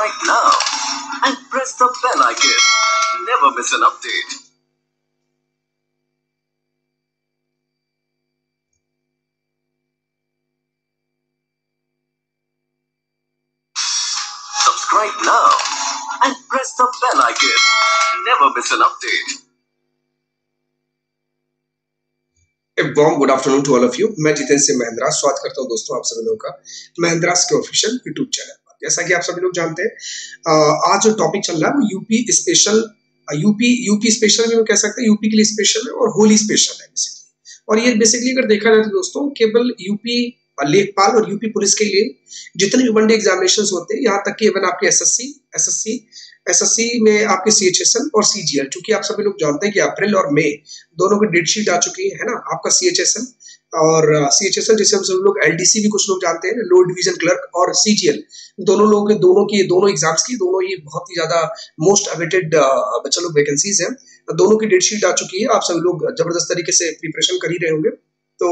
Subscribe now and press the bell icon. Never miss an update. Subscribe now and press the bell icon. Never miss an update. Warm good afternoon to all of you मैं जितेंद्र सिंह महिंद्रा स्वागत करता हूं दोस्तों आप सभी लोगों का महिंद्रा के ऑफिशियल यूट्यूब चैनल पर जैसा कि आप सभी लोग जानते हैं आज जो टॉपिक चल रहा है वो UP special UP UP special भी कह सकते हैं यूपी के लिए स्पेशल है और होली स्पेशल है बेसिकली और ये बेसिकली अगर देखा जाए तो दोस्तों, केवल यूपी लेखपाल और यूपी पुलिस के लिए जितने भी वनडे एग्जामिनेशन होते हैं, यहाँ तक कि इवन आपके एसएससी एसएससी एसएससी में आपके सी एच एस और सीजीएल चूँकि आप सभी लोग जानते हैं कि अप्रैल और मई दोनों की डेट शीट आ चुकी है ना? आपका सी एच एस और सी एच एस एल जैसे हम लोग एल डी सी भी कुछ लोग जानते हैं लो डिवीज़न क्लर्क और सी जी एल दोनों लोगों दोनों की, दोनों एग्ज़ाम्स की, दोनों ही बहुत ही ज़्यादा मोस्ट अवेटेड बच्चा लोग वैकेंसीज हैं। दोनों की डेट शीट आ चुकी है, आप सभी लोग ज़बरदस्त तरीके से प्रिपरेशन कर ही रहे होंगे। तो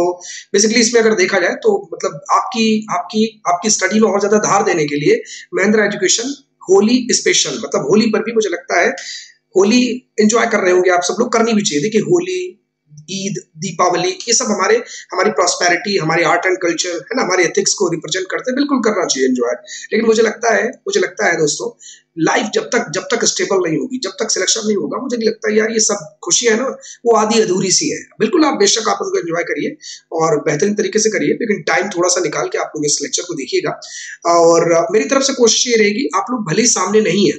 बेसिकली इसमें अगर देखा जाए तो मतलब आपकी आपकी आपकी स्टडी में और ज़्यादा धार देने के लिए महिंद्रा एजुकेशन होली स्पेशल मतलब होली पर भी मुझे लगता है होली एंजॉय कर रहे होंगे आप सब लोग, करनी भी चाहिए। देखिए होली ईद, दीपावली, ये सब हमारे, हमारी प्रॉस्पेरिटी हमारे आर्ट एंड कल्चर है ना, हमारे एथिक्स को रिप्रेजेंट करते हैं, बिल्कुल करना चाहिए एंजॉय लेकिन मुझे लगता है, मुझे लगता है दोस्तों लाइफ जब तक जब तक स्टेबल नहीं होगी, जब तक सिलेक्शन नहीं होगा, मुझे लगता है यार ये सब खुशियाँ है ना, वो आधी अधूरी सी है. बिल्कुल आप बेशक आप उनको एंजॉय करिए और बेहतरीन तरीके से करिए, लेकिन टाइम थोड़ा सा निकाल के आप लोग इस लेक्चर को देखिएगा. और मेरी तरफ़ से कोशिश ये रहेगी, आप लोग भले ही सामने नहीं है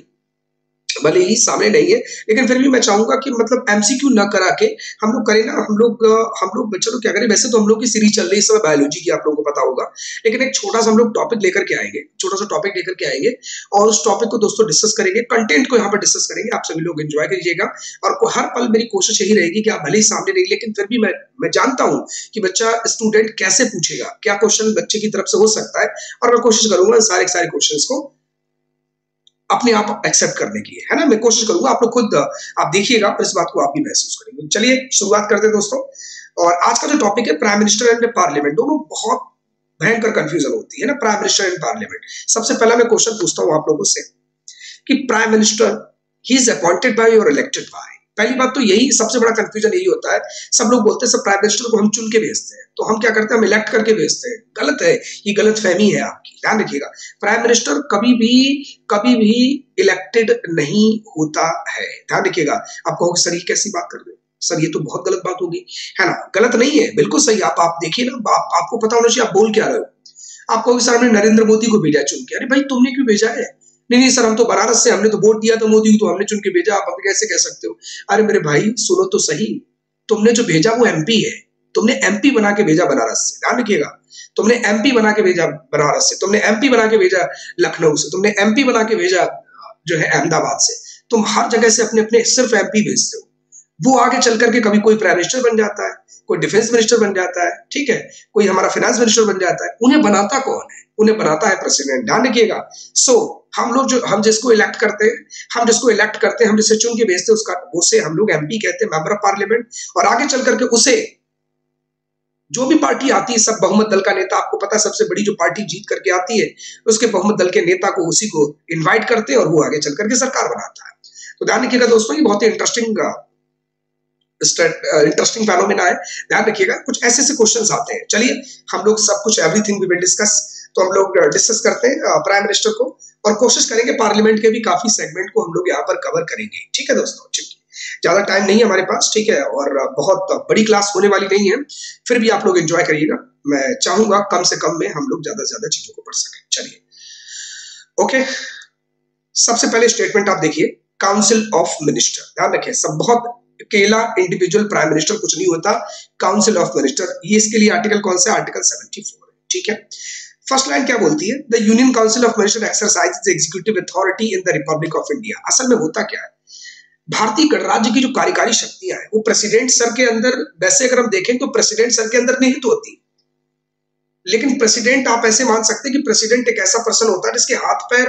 भले ही सामने नहीं है, लेकिन फिर भी मैं चाहूँगा कि मतलब एमसीक्यू न करा के हम लोग करें ना, हम लोग हम लोग, चलो क्या करें, वैसे तो हम लोग की सीरीज़ चल रही है, इस समय बायोलॉजी की आप लोगों को पता होगा, लेकिन एक छोटा सा हम लोग टॉपिक लेकर के आएँगे, छोटा सा टॉपिक लेकर के आएँगे, और उस टॉपिक को दोस्तों डिस्कस करेंगे कंटेंट को यहाँ पर डिस्कस करेंगे, आप सभी लोग एंजॉय करिएगा, और हर पल मेरी कोशिश यही रहेगी कि आप भले ही सामने नहीं, लेकिन फिर भी मैं मैं जानता हूँ कि बच्चा स्टूडेंट कैसे पूछेगा, क्या क्वेश्चन बच्चे की तरफ़ से हो सकता है, और मैं कोशिश करूँगा सारे सारे क्वेश्चन को अपने आप एक्सेप्ट करने की है ना? मैं कोशिश करूँगा आप लोग खुद, आप देखिएगा इस बात को आप भी महसूस करेंगे। चलिए, शुरुआत करते हैं दोस्तों। और आज का जो टॉपिक है प्राइम मिनिस्टर एंड पार्लियामेंट दोनों बहुत भयंकर कंफ्यूजन होती है ना प्राइम मिनिस्टर एंड पार्लियामेंट सबसे पहला मैं क्वेश्चन पूछता हूँ आप लोगों से कि prime minister he is appointed by और इलेक्टेड बाय पहली बात तो यही सबसे बड़ा कंफ्यूजन यही होता है। सब लोग बोलते हैं सब प्राइम मिनिस्टर को हम चुन के भेजते हैं। तो हम क्या करते हैं हम इलेक्ट करके भेजते हैं। गलत है ये गलत फहमी है आपकी ध्यान रखिएगा। प्राइम मिनिस्टर कभी भी कभी भी इलेक्टेड नहीं होता है। ध्यान रखिएगा आप कहोगे सर ये कैसी बात कर रहे सर ये तो बहुत गलत बात होगी। है ना? गलत नहीं है बिल्कुल सही। आप आप देखिए ना आप, आपको पता होना चाहिए आप बोल क्या रहे हो? आप कहोगे सर हमने नरेंद्र मोदी को भेजा चुन के। अरे भाई तुमने क्यों भेजा है? नहीं नहीं, सर, हम तो बनारस से, हमने तो वोट दिया था मोदी को तो हमने चुन के भेजा, आप अभी कैसे कह सकते हो? अरे मेरे भाई, सुनो तो सही। तुमने जो भेजा, वो एमपी है। तुमने एमपी बना के भेजा बनारस से, ध्यान रखिएगा। तुमने एमपी बना के भेजा बनारस से, तुमने एमपी बना के भेजा लखनऊ से, तुमने एमपी बना के भेजा, जो है अहमदाबाद से। तुम हर जगह से अपने अपने सिर्फ़ एमपी भेजते हो। वो आगे चल करके कभी कोई प्राइम मिनिस्टर बन जाता है कोई डिफेंस मिनिस्टर बन जाता है ठीक है? कोई हमारा फाइनेंस मिनिस्टर बन जाता है। उन्हें बनाता कौन है? उन्हें बनाता है प्रेसिडेंट ध्यान रखिएगा। सो so, हम लोग जो हम जिसको इलेक्ट करते हैं हम जिसको इलेक्ट करते हैं हम जिसे चुन के भेजते हैं उसका उसे हम लोग एमपी कहते हैं मेंबर ऑफ़ पार्लियामेंट और आगे चल करके उसे जो भी पार्टी आती है सब बहुमत दल का नेता आपको पता है सबसे बड़ी जो पार्टी जीत करके आती है उसके बहुमत दल के नेता को उसी को इनवाइट करते हैं और वो आगे चल करके सरकार बनाता है। तो ध्यान रखिएगा दोस्तों ये बहुत ही इंटरेस्टिंग इंटरेस्टिंग फैनोमेना है। ध्यान रखिएगा, कुछ ऐसे ऐसे क्वेश्चंस आते हैं। चलिए, हम लोग सब कुछ एवरीथिंग वी विल डिस्कस तो हम लोग डिस्कस करते हैं प्राइम मिनिस्टर को। और कोशिश करेंगे पार्लियामेंट के भी काफ़ी सेगमेंट को हम लोग यहाँ पर कवर करेंगे। ठीक है दोस्तों? ठीक ज़्यादा टाइम नहीं है हमारे पास, ठीक है? और बहुत बड़ी क्लास होने वाली नहीं है। फिर भी आप लोग एंजॉय करिएगा। मैं चाहूँगा कम से कम में हम लोग ज़्यादा से ज़्यादा चीज़ों को पढ़ सकें। चलिए। ओके सबसे पहले स्टेटमेंट आप देखिए। काउंसिल ऑफ़ मिनिस्टर ध्यान रखिए, सब बहुत अकेला इंडिविजुअल प्राइम मिनिस्टर कुछ नहीं होता काउंसिल ऑफ़ मिनिस्टर ये इसके लिए आर्टिकल कौन सा आर्टिकल 74 है, ठीक है? फ़र्स्ट लाइन क्या बोलती है? The union council of minister exercise executive authority in the republic of India असल में होता क्या है? भारतीय गणराज्य की जो कार्यकारी शक्तियाँ हैं, वो प्रेसिडेंट सर के अंदर, वैसे अगर हम देखें तो प्रेसिडेंट सर के अंदर निहित होती। लेकिन प्रेसिडेंट आप ऐसे मान सकते हैं कि प्रेसिडेंट एक ऐसा पर्सन होता है जिसके हाथ पैर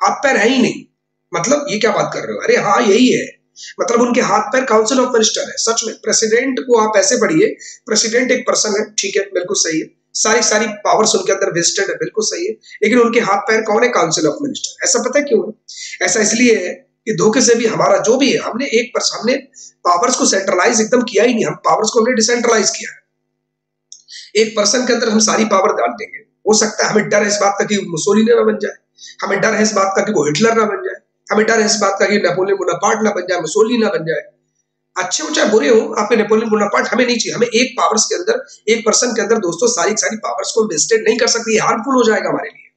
हाथ पैर है ही नहीं। मतलब ये क्या बात कर रहे हो? अरे हाँ यही है। मतलब उनके हाथ पैर काउंसिल ऑफ़ मिनिस्टर है। सच में प्रेसिडेंट को आप ऐसे पढ़िए प्रेसिडेंट एक पर्सन है, ठीक है, बिल्कुल सही है। सारी सारी पावर्स उनके अंदर वेस्टेड है, बिल्कुल सही है। लेकिन उनके हाथ पैर कौन है? काउंसिल ऑफ़ मिनिस्टर ऐसा पता क्यों है? ऐसा इसलिए है कि धोखे से भी हमारा जो भी है, हमने एक पर, हमने पावर्स को सेंट्रलाइज एकदम किया ही नहीं। हम पावर्स को हमने डिसेंट्रलाइज किया है। एक पर्सन के अंदर हम सारी पावर डाल देंगे। हो सकता है हमें डर है इस बात का कि मुसोलिनी ना बन जाए। हमें डर है इस बात का कि वो हिटलर ना बन जाए। हमें डर है इस बात का कि नेपोलियन बोनापार्ट ना बन जाए, मुसोली ना बन जाए। अच्छे हो चाहे बुरे हो आपके नेपोलियन बोनापार्ट हमें नहीं चाहिए। हमें एक पावर्स के अंदर, एक पर्सन के अंदर दोस्तों, सारी सारी पावर्स को वेस्टेड नहीं कर सकती। हार्मफुल हो जाएगा हमारे लिए।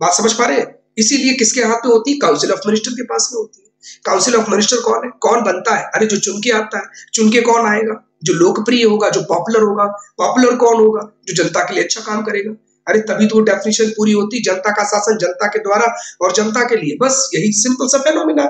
बात समझ पा रहे इसीलिए किसके हाथ में होती है? काउंसिल ऑफ़ मिनिस्टर के पास में होती है। काउंसिल ऑफ़ मिनिस्टर कौन है? कौन बनता है? अरे जो चुन के आता है। चुन के कौन आएगा? जो लोकप्रिय होगा, जो पॉपुलर होगा पॉपुलर कौन होगा? जो जनता के लिए अच्छा काम करेगा। अरे तभी तो डेफिनेशन पूरी होती, जनता का शासन जनता के द्वारा और जनता के लिए। बस यही सिंपल सा फेनोमिना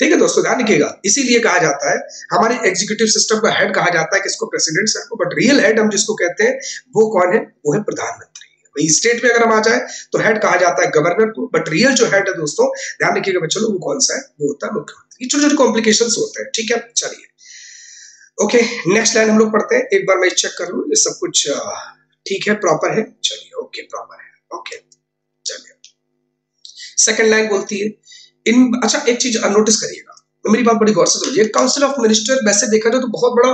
ठीक है दोस्तों, ध्यान रखिएगा। इसीलिए कहा जाता है, हमारे एग्जीक्यूटिव सिस्टम का हेड कहा जाता है किसको प्रेसिडेंट सर को बट रियल हेड हम जिसको कहते हैं, वो कौन है? वो है प्रधानमंत्री। वही स्टेट में अगर हम आ जाए तो हेड कहा जाता है गवर्नर को बट रियल जो हेड है दोस्तों, ध्यान रखिएगा बच्चों वो कौन सा है? वो होता है मुख्यमंत्री। छोटे छोटे कॉम्प्लिकेशन होते हैं। ठीक है, चलिए। ओके नेक्स्ट लाइन हम लोग पढ़ते हैं। एक बार मैं चेक कर लू, ये सब कुछ ठीक है प्रॉपर है। चलिए ओके प्रॉपर है। ओके चलिए। सेकंड लाइन बोलती है, इन अच्छा एक चीज़ नोटिस करिएगा। मेरी बात बड़ी गौर से समझिए काउंसिल ऑफ़ मिनिस्टर वैसे देखा जाए तो बहुत बड़ा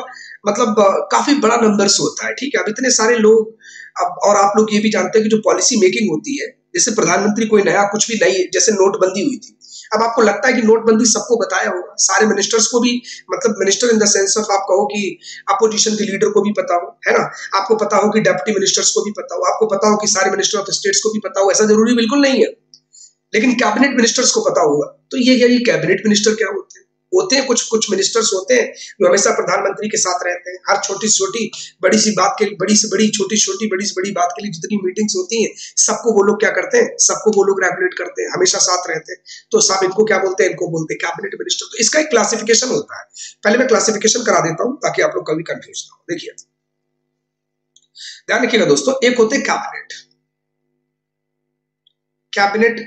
मतलब काफ़ी बड़ा नंबर्स होता है, ठीक है? अब इतने सारे लोग, अब, और आप लोग ये भी जानते हैं कि जो पॉलिसी मेकिंग होती है, जैसे प्रधानमंत्री कोई नया कुछ भी नई, जैसे नोटबंदी हुई थी अब आपको लगता है कि नोटबंदी सबको बताया होगा। सारे मिनिस्टर्स को भी मतलब minister in the sense of आप कहो कि अपोजिशन के लीडर को भी पता हो, है ना? आपको पता हो कि डेप्टी मिनिस्टर्स को भी पता हो, आपको पता हो कि सारे मिनिस्टर ऑफ़ स्टेट्स को भी पता हो, ऐसा ज़रूरी बिल्कुल नहीं है। लेकिन कैबिनेट मिनिस्टर्स को पता होगा। तो ये ये कैबिनेट मिनिस्टर क्या होते हैं? होते हैं, कुछ कुछ मिनिस्टर्स होते हैं, जो हमेशा प्रधानमंत्री के साथ रहते हैं। हर छोटी छोटी बड़ी सी बात के लिए बड़ी से बड़ी छोटी छोटी बड़ी से बड़ी बात के लिए जितनी मीटिंग्स होती हैं, सबको वो लोग क्या करते हैं? सबको वो लोग रेगुलेट करते हैं, हमेशा साथ रहते हैं। तो साहब इनको क्या बोलते हैं? इनको बोलते हैं कैबिनेट मिनिस्टर तो इसका एक क्लासिफिकेशन होता है। पहले मैं क्लासिफिकेशन करा देता हूँ, ताकि आप लोग कभी कंफ्यूज ना हो। देखिए। ध्यान रखिएगा दोस्तों, एक होते कैबिनेट कैबिनेट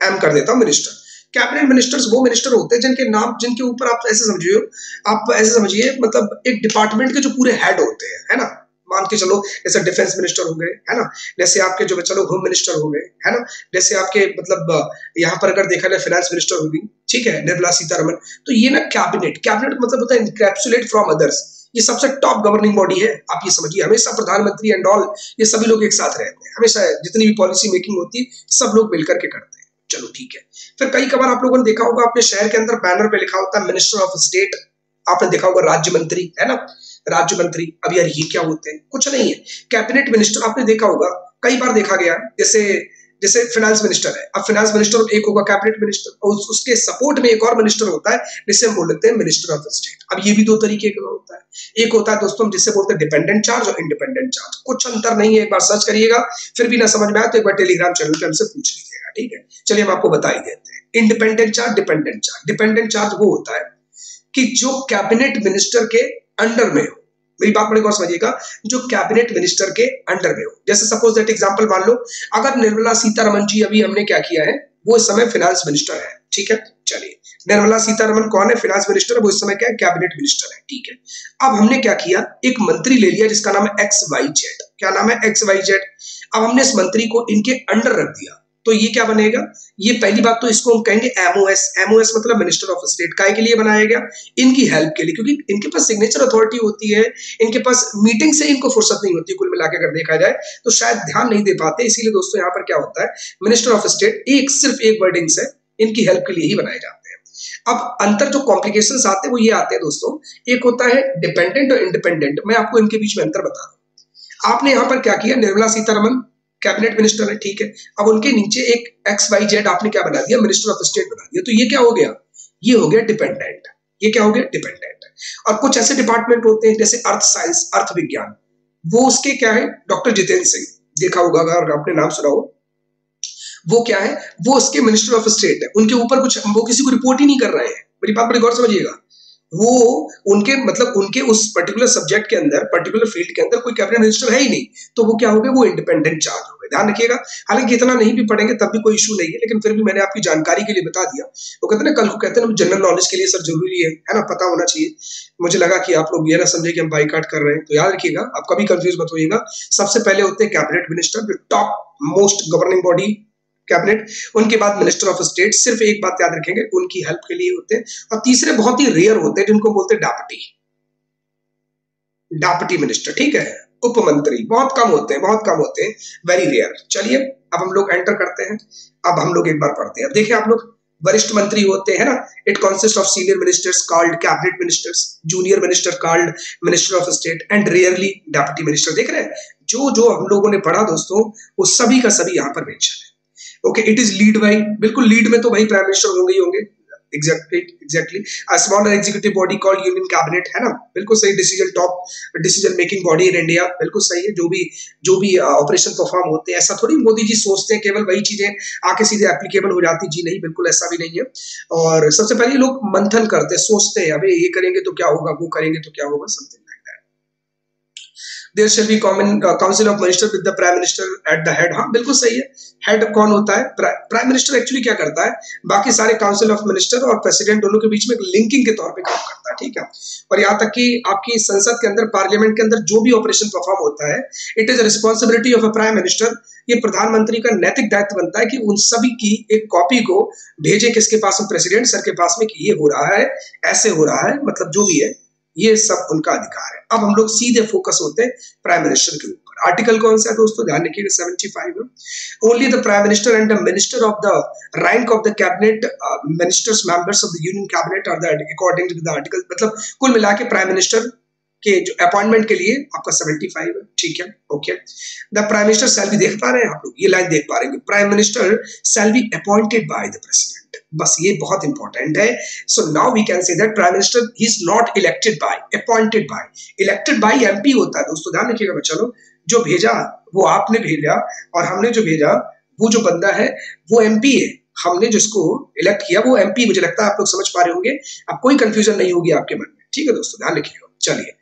एम कर देता हूँ मिनिस्टर कैबिनेट मिनिस्टर्स वो मिनिस्टर होते हैं जिनके नाम, जिनके ऊपर आप ऐसे समझिए, आप ऐसे समझिए मतलब एक डिपार्टमेंट के जो पूरे हेड होते हैं, है ना? मान के चलो, जैसे डिफेंस मिनिस्टर हो गए, है ना? जैसे आपके जो, चलो होम मिनिस्टर हो गए, है ना? जैसे आपके मतलब यहाँ पर अगर देखा जाए फाइनेंस मिनिस्टर होगी, ठीक है, निर्मला सीतारमन। तो ये ना कैबिनेट कैबिनेट मतलब होता है इनकैप्सुलेट फ्रॉम अदर्स ये सबसे टॉप गवर्निंग बॉडी है, आप ये समझिए। हमेशा प्रधानमंत्री एंड ऑल ये सभी लोग एक साथ रहते हैं। हमेशा जितनी भी पॉलिसी मेकिंग होती है सब लोग मिलकर के करते हैं। चलो ठीक है। फिर कई कबार आप लोगों ने देखा होगा, अपने शहर के अंदर बैनर पे लिखा होता है मिनिस्टर ऑफ़ स्टेट आपने देखा होगा राज्य मंत्री, है ना? राज्य मंत्री, अब यार ये क्या होते हैं? कुछ नहीं है। कैबिनेट मिनिस्टर आपने देखा होगा, कई बार देखा गया, जैसे जैसे फाइनेंस मिनिस्टर है। अब फाइनेंस मिनिस्टर एक होगा कैबिनेट मिनिस्टर और उसके सपोर्ट में एक और मिनिस्टर होता है, जिसे हम बोल लेते हैं मिनिस्टर ऑफ़ स्टेट अब ये भी दो तरीके का होता है। एक होता है, दोस्तों जिससे बोलते हैं डिपेंडेंट चार्ज और इंडिपेंडेंट चार्ज कुछ अंतर नहीं है, एक बार सर्च करिएगा, फिर भी ना समझ में आए तो एक बार टेलीग्राम चैनल पर हमसे पूछ लीजिएगा ठीक है। चलिए हम आपको बता ही देते हैं। Independent charge dependent charge dependent charge वो होता है कि जो कैबिनेट मिनिस्टर के अंडर में हो। मेरी बात बड़ी गौर समझिएगा, जो कैबिनेट मिनिस्टर के अंडर में हो। जैसे सपोज़ दैट एग्जांपल मान लो, अगर निर्मला सीतारमन जी अभी हमने क्या किया है, वो इस समय फाइनेंस मिनिस्टर है, ठीक है? चलिए। निर्मला सीतारमन कौन है? फाइनेंस मिनिस्टर वो इस समय क्या है? कैबिनेट मिनिस्टर है, ठीक है? अब हमने क्या किया? एक मंत्री ले लिया जिसका नाम है एक्स वाई जेड क्या नाम है? एक्स वाई जेड अब हमने इस मंत्री को इनके अंडर रख दिया। तो ये क्या बनेगा? ये पहली बात तो इसको हम कहेंगे एमओएस एमओएस मतलब मिनिस्टर ऑफ़ स्टेट काय के लिए बनाया गया, इनकी हेल्प के लिए, क्योंकि इनके पास सिग्नेचर अथॉरिटी होती है, इनके पास मीटिंग से इनको फुर्सत नहीं होती कुल मिला अगर देखा जाए तो शायद ध्यान नहीं दे पाते, इसीलिए दोस्तों यहाँ पर क्या होता है मिनिस्टर ऑफ़ स्टेट एक सिर्फ़ एक वर्डिंग से इनकी हेल्प के लिए ही बनाए जाते हैं। अब अंतर जो कॉम्प्लिकेशन आते हैं, वो ये आते हैं दोस्तों, एक होता है डिपेंडेंट और इंडिपेंडेंट मैं आपको इनके बीच में अंतर बता दूँ। आपने यहाँ पर क्या किया? निर्मला सीतारमन कैबिनेट मिनिस्टर है, ठीक है? अब उनके नीचे एक एक्स वाई जेड आपने क्या बना दिया? मिनिस्टर ऑफ़ स्टेट बना दिया। तो ये क्या हो गया? ये हो गया डिपेंडेंट ये क्या हो गया? डिपेंडेंट और कुछ ऐसे डिपार्टमेंट होते हैं, जैसे अर्थ साइंस अर्थ विज्ञान। वो उसके क्या है? डॉक्टर जितेंद्र सिंह देखा होगा, अगर आपने नाम सुना हो। वो क्या है? वो उसके मिनिस्टर ऑफ़ स्टेट है। उनके ऊपर कुछ वो किसी को रिपोर्ट ही नहीं कर रहे हैं। मेरी बात बड़ी गौर समझिएगा। वो उनके मतलब उनके उस पर्टिकुलर सब्जेक्ट के अंदर पर्टिकुलर फ़ील्ड के अंदर कोई कैबिनेट मिनिस्टर है ही नहीं। तो वो क्या हो गए? वो इंडिपेंडेंट चार्ज हो गए। ध्यान रखिएगा। हालाँकि इतना नहीं भी पढ़ेंगे तब भी कोई इशू नहीं है, लेकिन फिर भी मैंने आपकी जानकारी के लिए बता दिया। वो कहते हैं कल को कहते हैं जनरल नॉलेज के लिए सर ज़रूरी है है ना? पता होना चाहिए। मुझे लगा कि आप लोग ये ना समझे कि हम बाइकाट कर रहे हैं। तो याद रखिएगा, आप कभी कंफ्यूज मत होइएगा। सबसे पहले होते हैं कैबिनेट मिनिस्टर जो top most governing body cabinet उनके बाद मिनिस्टर ऑफ़ स्टेट सिर्फ़ एक बात याद रखेंगे, उनकी हेल्प के लिए होते। हैं और तीसरे बहुत ही रेयर होते हैं जिनको बोलते हैं डापटी। डापटी मिनिस्टर ठीक है? उपमंत्री, बहुत कम होते हैं बहुत कम होते हैं वेरी रेयर चलिए, अब हम लोग एंटर करते हैं। अब हम लोग एक बार पढ़ते हैं। अब देखिए, आप लोग वरिष्ठ मंत्री होते हैं ना it consist of senior ministers called cabinet ministers junior minister called minister of state and rarely deputy minister देख रहे हैं? जो जो हम लोगों ने पढ़ा दोस्तों, वो सभी का सभी यहाँ पर मेंशन है। Okay it is lead by बिल्कुल लीड में तो भाई प्राइम मिनिस्टर होंगे ही होंगे। Exactly exactly executive body called union cabinet है ना? बिल्कुल सही decision top decision making body in India बिल्कुल सही है। जो भी जो भी ऑपरेशन uh, परफॉर्म होते हैं ऐसा थोड़ी मोदी जी सोचते हैं केवल वही चीज़ें आके सीधे एप्लीकेबल हो जाती। जी नहीं बिल्कुल ऐसा भी नहीं है। और सबसे पहले लोग मंथन करते हैं सोचते हैं अभी ये करेंगे तो क्या होगा वो करेंगे तो क्या होगा something there shall be common council of minister with the prime minister at the head हाँ बिल्कुल सही है। हेड कौन होता है? प्राइम मिनिस्टर एक्चुअली क्या करता है? बाकी सारे काउंसिल ऑफ़ मिनिस्टर और प्रेसिडेंट दोनों के बीच में एक लिंकिंग के तौर पे काम करता है, ठीक है? और यहाँ तक कि आपकी संसद के अंदर पार्लियामेंट के अंदर जो भी ऑपरेशन परफॉर्म होता है it is responsibility of a prime minister ये प्रधानमंत्री का नैतिक दायित्व बनता है कि उन सभी की एक कॉपी को भेजे किसके पास? प्रेसिडेंट सर के पास में कि ये हो रहा है, ऐसे हो रहा है मतलब जो भी है ये सब उनका अधिकार है। अब हम लोग सीधे फोकस होते हैं प्राइम मिनिस्टर के ऊपर। आर्टिकल कौन सा है दोस्तों? ध्यान रखिएगा seventy five only the prime minister and the minister of the rank of the cabinet ministers members of the union cabinet are the according to the article मतलब कुल मिला के प्राइम मिनिस्टर के जो अपॉइंटमेंट के लिए आपका 75 है। ठीक है? Okay the prime minister shall be देख पा रहे हैं आप लोग? ये लाइन देख पा रहे हैं prime minister shall be appointed by the president बस ये बहुत इंपॉर्टेंट है। So now we can say that prime minister is not elected by appointed by elected by MP होता है। दोस्तों, ध्यान रखिएगा बच्चा जो भेजा, वो आपने भेजा और हमने जो भेजा, वो जो बंदा है, वो एमपी है। हमने जिसको इलेक्ट किया, वो एमपी मुझे लगता है आप लोग समझ पा रहे होंगे। अब कोई कंफ्यूजन नहीं होगी आपके मन में। ठीक है दोस्तों, ध्यान रखिएगा। चलिए।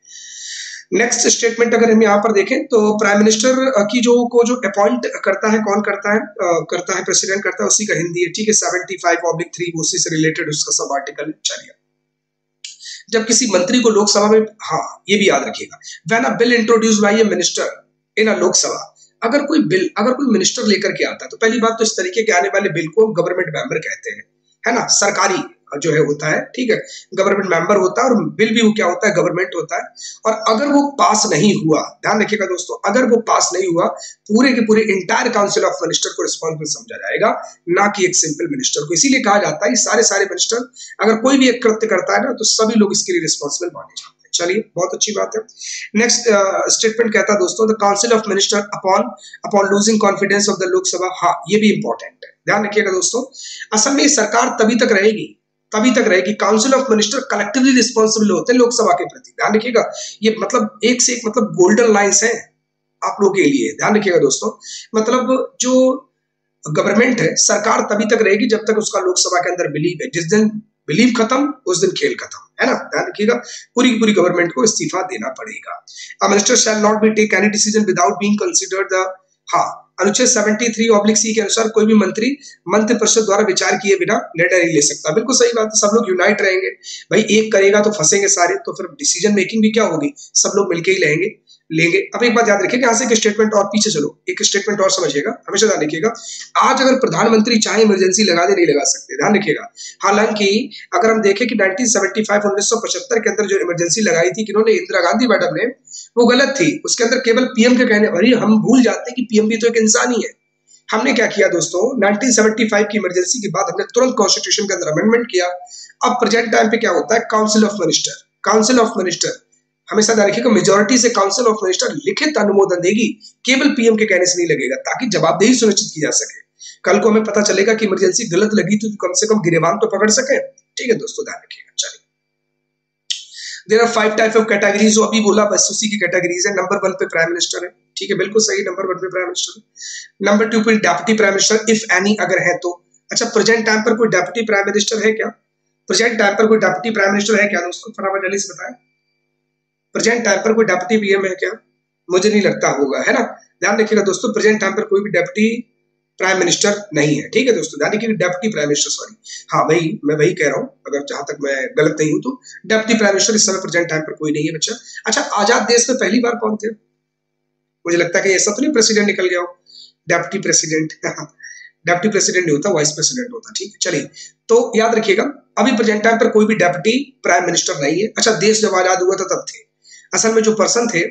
नेक्स्ट स्टेटमेंट अगर हम यहाँ पर देखें तो प्राइम मिनिस्टर की जो को जो अपॉइंट करता है कौन करता है? आ, करता है प्रेसिडेंट करता है उसी का हिंदी है ठीक है? सेवेंटी फाइव ऑब्लिक थ्री उसी से रिलेटेड उसका सब आर्टिकल चलिए। जब किसी मंत्री को लोकसभा में हाँ ये भी याद रखिएगा। When a bill introduce by a minister in a Lok Sabha अगर कोई बिल अगर कोई मिनिस्टर लेकर के आता है तो पहली बात तो इस तरीके के आने वाले बिल को गवर्नमेंट मेंबर कहते हैं है ना? सरकारी जो है होता है ठीक है? गवर्नमेंट मेंबर होता है और बिल भी वो क्या होता है? गवर्नमेंट होता है। और अगर वो पास नहीं हुआ ध्यान रखिएगा दोस्तों अगर वो पास नहीं हुआ पूरे के पूरे इंटायर काउंसिल ऑफ़ मिनिस्टर को रिस्पॉन्सिबल समझा जाएगा ना कि एक सिंपल मिनिस्टर को। इसीलिए कहा जाता है सारे सारे मिनिस्टर अगर कोई भी एक कृत्य करता है ना तो सभी लोग इसके लिए रिस्पॉन्सिबल माने जाते हैं। चलिए बहुत अच्छी बात है। नेक्स्ट स्टेटमेंट uh, कहता है दोस्तों the council of minister upon upon losing confidence of the Lok Sabha हाँ ये भी इंपॉर्टेंट है। ध्यान रखिएगा दोस्तों असल में सरकार तभी तक रहेगी तभी तक रहेगी council of minister collectively responsible होते हैं लोकसभा के प्रति। ध्यान रखिएगा, ये मतलब एक से एक मतलब गोल्डन लाइन्स हैं आप लोगों के लिए। ध्यान रखिएगा दोस्तों मतलब जो गवर्नमेंट है, सरकार तभी तक रहेगी जब तक उसका लोकसभा के अंदर बिलीव है। जिस दिन बिलीव खत्म, उस दिन खेल खत्म, है ना? ध्यान रखिएगा, पूरी पूरी गवर्नमेंट को इस्तीफा देना पड़ेगा। Minister shall not be take any decision without being considered the हाँ अनुच्छेद 73 ऑब्लिक सी के अनुसार कोई भी मंत्री मंत्री परिषद द्वारा विचार किए बिना निर्णय नहीं ले सकता। बिल्कुल सही बात है, सब लोग यूनाइट रहेंगे। भाई एक करेगा तो फंसेंगे सारे तो फिर डिसीज़न मेकिंग भी क्या होगी? सब लोग मिलके ही रहेंगे। लेंगे। अब एक बात याद रखिए यहाँ से एक स्टेटमेंट और पीछे चलो। एक स्टेटमेंट और समझिएगा, हमेशा ध्यान रखिएगा। आज अगर प्रधानमंत्री चाहे इमरजेंसी लगा दे, नहीं लगा सकते, ध्यान रखिएगा। हालाँकि अगर हम देखें कि 1975 1975 के अंदर जो इमरजेंसी लगाई थी किन्होंने इंदिरा गांधी मैडम ने वो गलत थी। उसके अंदर केवल पीएम के कहने, अरे हम भूल जाते हैं कि पीएम भी तो एक इंसान ही है। हमने क्या किया दोस्तों? 1975 की इमरजेंसी के बाद हमने तुरंत कॉन्स्टिट्यूशन के अंदर अमेंडमेंट किया। अब प्रेजेंट टाइम पे क्या होता है? Council of minister council of minister हमेशा ध्यान रखिएगा मेजोरिटी से काउंसिल ऑफ़ मिनिस्टर लिखित अनुमोदन देगी, केवल पीएम के कहने से नहीं लगेगा, ताकि जवाबदेही सुनिश्चित की जा सके। कल को हमें पता चलेगा कि इमरजेंसी गलत लगी तो कम से कम गिरेवान तो पकड़ सके। ठीक है दोस्तों, ध्यान रखिएगा, चलिए। There are five type of categories अभी बोला, बस उसी की कैटेगरीज है। नंबर वन पे प्राइम मिनिस्टर है। ठीक है, बिल्कुल सही नंबर वन पे प्राइम मिनिस्टर है। नंबर टू पे deputy prime minister if any अगर है तो। अच्छा प्रेजेंट टाइम पर कोई डेप्यूटी प्राइम मिनिस्टर है क्या? प्रेजेंट टाइम पर कोई डेप्यूटी प्राइम मिनिस्टर है क्या दोस्तों? फटाफट जल्दी से बताएँ। प्रेजेंट टाइम पर कोई डेप्यूटी पीएम है क्या? मुझे नहीं लगता होगा, है ना? ध्यान रखिएगा दोस्तों प्रेजेंट टाइम पर कोई भी डेप्यूटी प्राइम मिनिस्टर नहीं है, ठीक है दोस्तों? ध्यान रखिए डेप्यूटी प्राइम मिनिस्टर सॉरी हाँ वही, मैं वही कह रहा हूँ, अगर जहाँ तक मैं गलत नहीं हूँ तो डेप्टी प्राइम मिनिस्टर इस समय प्रेजेंट टाइम पर कोई नहीं है, बच्चा। अच्छा आज़ाद देश में पहली बार कौन थे? मुझे लगता है कि ऐसा तो नहीं प्रेसिडेंट निकल गया हो। डेप्टी प्रेसिडेंट डेप्टी प्रेसिडेंट नहीं होता वाइस प्रेसिडेंट होता, ठीक है? चलिए तो याद रखिएगा, अभी प्रेजेंट टाइम पर कोई भी डेप्टी प्राइम मिनिस्टर नहीं है। अच्छा देश जब आज़ाद हुआ था, तब थे। असल में जो पर्सन थे,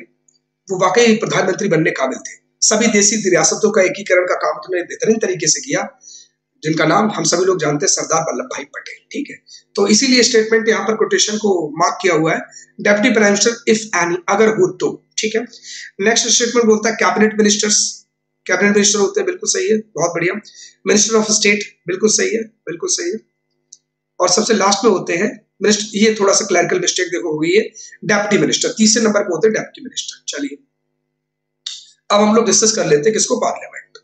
वो वाकई प्रधानमंत्री बनने काबिल थे। सभी देशी रियासतों का एकीकरण का काम तुमने बेहतरीन तरीके से किया, जिनका नाम हम सभी लोग जानते हैं, सरदार वल्लभ भाई पटेल, ठीक है? तो इसीलिए स्टेटमेंट यहाँ पर कोटेशन को मार्क किया हुआ है। Deputy prime minister if any अगर हो तो ठीक है? नेक्स्ट स्टेटमेंट बोलता है कैबिनेट मिनिस्टर्स कैबिनेट मिनिस्टर होते हैं, बिल्कुल सही है, बहुत बढ़िया। मिनिस्टर ऑफ़ स्टेट बिल्कुल सही है, बिल्कुल सही है। और सबसे लास्ट में होते हैं मिनिस्टर, ये थोड़ा सा क्लैरिकल मिस्टेक देखो हो गई है। डेप्टी मिनिस्टर तीसरे नंबर पे होते हैं डेप्टी मिनिस्टर चलिए। अब हम लोग डिस्कस कर लेते हैं किसको पार्लियामेंट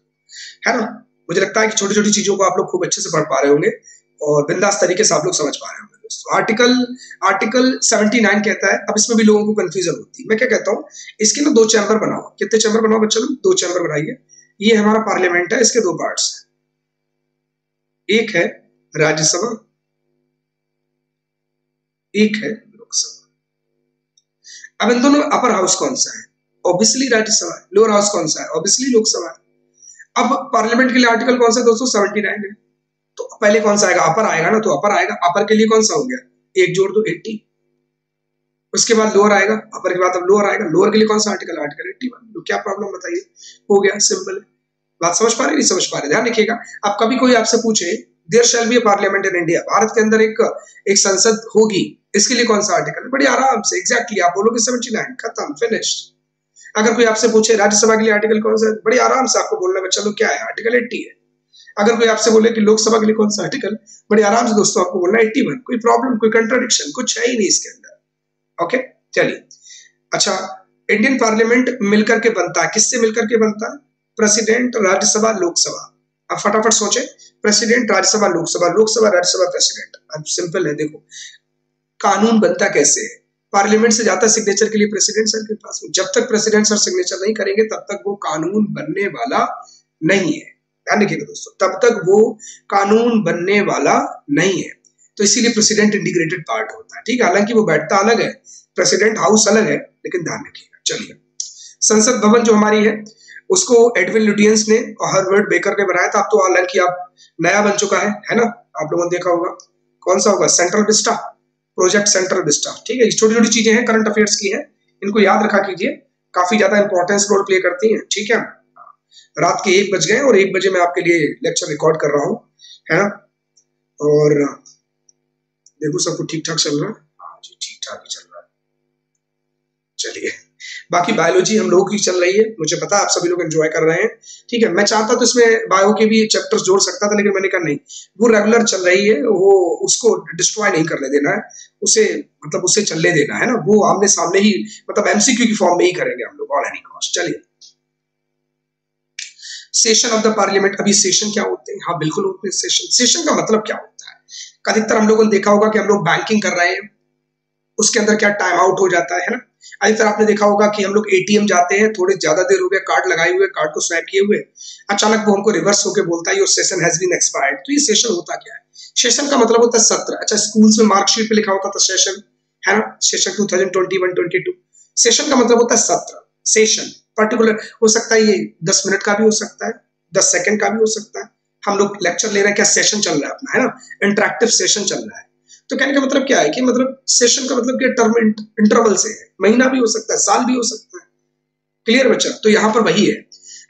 है ना? मुझे लगता है कि छोटी छोटी चीज़ों को आप लोग खूब अच्छे से पढ़ पा रहे होंगे और बिंदास तरीके से आप लोग समझ पा रहे होंगे। दोस्तों आर्टिकल आर्टिकल 79 कहता है। अब इसमें भी लोगों को कंफ्यूजन होती है। मैं क्या कहता हूँ? इसके ना दो चैम्बर बनाओ। कितने चैम्बर बनाओ बच्चों दो चैम्बर बनाइए। ये हमारा पार्लियामेंट है, इसके दो पार्ट्स हैं। एक है राज्यसभा एक है लोकसभा। अब इन दोनों अपर हाउस कौन सा है? ऑब्वियसली राज्यसभा लोअर हाउस कौन सा है? ऑब्वियसली लोकसभा अब पार्लियामेंट के लिए आर्टिकल कौन सा दोस्तों सेवेंटी नाइन है। तो पहले कौन सा आएगा? अपर आएगा ना? तो अपर आएगा। अपर के लिए कौन सा हो गया? एक जोड़ दो एट्टी उसके बाद लोअर आएगा। अपर के बाद अब लोअर आएगा। लोअर के लिए कौन सा आर्टिकल आर्टिकल एट्टी वन तो क्या प्रॉब्लम बताइए? हो गया सिंपल है। बात समझ पा रहे नहीं समझ पा रहे। ध्यान रखिएगा। अब कभी कोई आपसे पूछे there shall be parliament in India Bharat के अंदर एक एक संसद होगी। इसके लिए कौन सा आर्टिकल है? बड़ी आराम से एग्जैक्टली आप बोलोगे सेवेंटी नाइन खत्म फिनिश्ड अगर कोई आपसे पूछे, राज्यसभा के लिए आर्टिकल कौन सा है? बड़ी आराम से आपको बोलना बच्चा लोग क्या है? आर्टिकल एट्टी है. अगर कोई आपसे बोले कि लोकसभा के लिए कौन सा आर्टिकल बड़ी आराम से दोस्तों आपको बोलना एट्टी वन कोई प्रॉब्लम कोई कंट्राडिक्शन कुछ है ही नहीं इसके अंदर. ओके चलिए. अच्छा इंडियन पार्लियामेंट मिलकर के बनता है। किससे मिलकर के बनता है? प्रेसिडेंट राज्यसभा लोकसभा अब फटाफट सोचे. प्रेसिडेंट राज्यसभा लोकसभा लोकसभा राज्यसभा प्रेसिडेंट अब सिंपल है, देखो. कानून बनता कैसे है? पार्लियामेंट से जाता सिग्नेचर के लिए प्रेसिडेंट सर के पास। जब तक प्रेसिडेंट सर सिग्नेचर नहीं करेंगे, तब तक वो कानून बनने वाला नहीं है। ध्यान रखिएगा दोस्तों, तब तक वो कानून बनने वाला नहीं है। तो इसीलिए प्रेसिडेंट इंटीग्रेटेड पार्ट होता है। ठीक है, हालाँकि वो बैठता अलग है प्रेसिडेंट हाउस अलग है, लेकिन ध्यान रखिएगा। चलिए, संसद भवन जो हमारी है, उसको एडविन लुटियंस ने और हरवर्ड बेकर ने बनाया था। अब तो हालाँकि आप नया बन चुका है है ना? आप लोगों ने देखा होगा। कौन सा होगा? Central vista project centre vista. ठीक है छोटी छोटी चीज़ें हैं करंट अफेयर्स की हैं। इनको याद रखा कीजिए। काफ़ी ज़्यादा इंपॉर्टेंस रोल प्ले करती हैं। ठीक है? रात के एक बज गए और एक बजे मैं आपके लिए लेक्चर रिकॉर्ड कर रहा हूँ। है ना? और देखो, सब कुछ ठीक ठाक चल रहा है। हाँ जी ठीक ठाक ही चल रहा है। चलिए। बाकी बायोलॉजी हम लोगों की चल रही है, मुझे पता है, आप सभी लोग एंजॉय कर रहे हैं। ठीक है, मैं चाहता तो इसमें बायो के भी चैप्टर्स जोड़ सकता था, लेकिन मैंने कहा नहीं। वो रेगुलर चल रही है, वो उसको डिस्ट्रॉय नहीं करने देना है, उसे मतलब उसे चलने देना है ना। वो आमने सामने ही मतलब एमसीक्यू की फॉर्म में ही करेंगे हम लोग ऑन एनी कॉस्ट चलिए। सेशन ऑफ़ द पार्लियामेंट अभी सेशन क्या होते हैं? हाँ बिल्कुल होते हैं सेशन सेशन का मतलब क्या होता है? अधिकतर हम लोगों ने देखा होगा कि हम लोग बैंकिंग कर रहे हैं, उसके अंदर क्या टाइम आउट हो जाता है ना? अधिकतर आपने देखा होगा कि हम लोग एटीएम जाते हैं, थोड़े ज़्यादा देर हो गया कार्ड लगाए हुए कार्ड को स्वैप किए हुए। अचानक वो हमको रिवर्स होकर बोलता है your session has been expired तो ये सेशन होता क्या है? सेशन का मतलब होता है सत्र। अच्छा स्कूल्स में मार्कशीट पे लिखा होता था सेशन है ना? Session two thousand twenty one twenty two session का मतलब होता है सत्र सेशन पर्टिकुलर हो सकता है ये दस मिनट का भी हो सकता है, दस सेकंड का भी हो सकता है। हम लोग लेक्चर ले रहे हैं, क्या सेशन चल रहा है अपना, है ना? इंटरेक्टिव सेशन चल रहा है। तो कहने का मतलब क्या है कि मतलब सेशन का मतलब क्या टर्म इंटरवल से है। महीना भी हो सकता है, साल भी हो सकता है। क्लियर बच्चा? तो यहाँ पर वही है।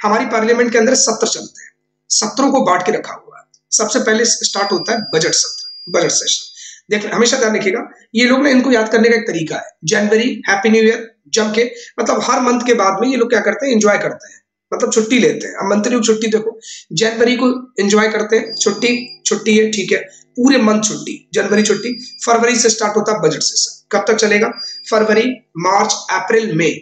हमारी पार्लियामेंट के अंदर सत्र चलते हैं। सत्रों को बांट के रखा हुआ है। सबसे पहले स्टार्ट होता है बजट सत्र बजट सेशन देख, हमेशा ध्यान रखिएगा, ये लोग ना इनको याद करने का एक तरीका है। जनवरी हैप्पी न्यू ईयर जम के मतलब हर मंथ के बाद में ये लोग क्या करते हैं एंजॉय करते हैं। मतलब छुट्टी लेते हैं। अब मंथली छुट्टी देखो, जनवरी को एंजॉय करते हैं, छुट्टी छुट्टी है, ठीक है। पूरे मंथ छुट्टी, जनवरी छुट्टी, फरवरी से स्टार्ट होता है बजट सेशन कब तक चलेगा? फरवरी, मार्च, अप्रैल, मई।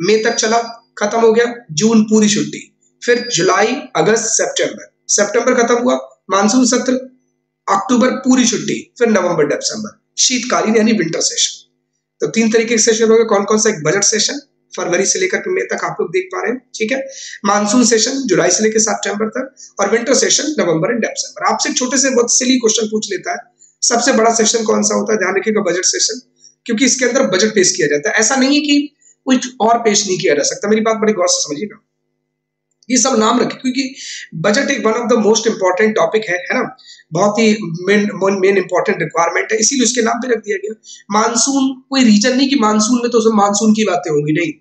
मई तक चला, खत्म हो गया, जून पूरी छुट्टी। फिर जुलाई, अगस्त, सितंबर। सितंबर खत्म हुआ, मानसून सत्र। अक्टूबर पूरी छुट्टी, फिर नवंबर, दिसंबर। शीतकालीन यानी विंटर सेशन तो तीन तरीके के सेशन हो गए कौन कौन सा? एक बजट सेशन फरवरी से लेकर मई तक आप लोग देख पा रहे हैं, ठीक है? मानसून सेशन जुलाई से लेकर सितंबर तक और winter session November and December आपसे छोटे से बहुत सिली क्वेश्चन पूछ लेता है। सबसे बड़ा सेशन कौन सा होता है? ध्यान रखिएगा बजट सेशन क्योंकि इसके अंदर बजट पेश किया जाता है। ऐसा नहीं है कि कुछ और पेश नहीं किया जा सकता। मेरी बात बड़ी गौर से समझिएगा। ये सब नाम रखे, क्योंकि बजट एक one of the most important topic है है ना? बहुत ही मेन मेन इंपॉर्टेंट रिक्वायरमेंट है, इसीलिए उसके नाम पे रख दिया गया। मानसून, कोई रीजन नहीं कि मानसून में तो सब मानसून की बातें होंगी, नहीं।